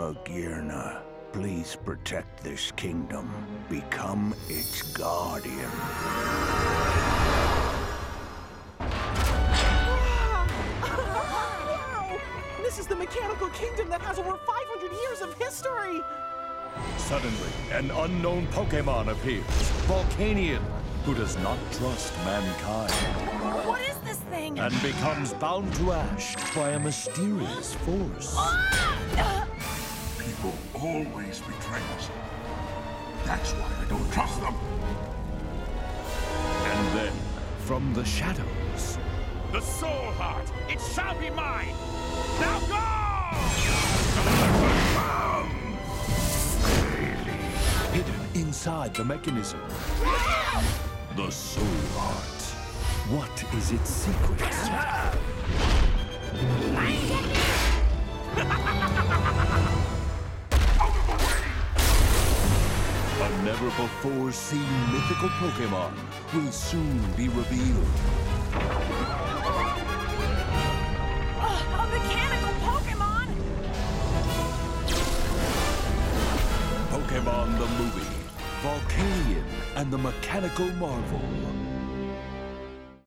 Magearna. Please protect this kingdom. Become its guardian. Wow! This is the mechanical kingdom that has over 500 years of history! Suddenly, an unknown Pokemon appears. Volcanion, who does not trust mankind. What is this thing? And becomes bound to ash by a mysterious force. Oh! People always betray us. That's why I don't trust them. And then, from the shadows, The Soul Heart! It shall be mine! Now go! hidden inside the mechanism, the Soul Heart. What is its secret? A never-before-seen mythical Pokemon will soon be revealed. a mechanical Pokemon? Pokemon the movie, Volcanion and the Mechanical Marvel.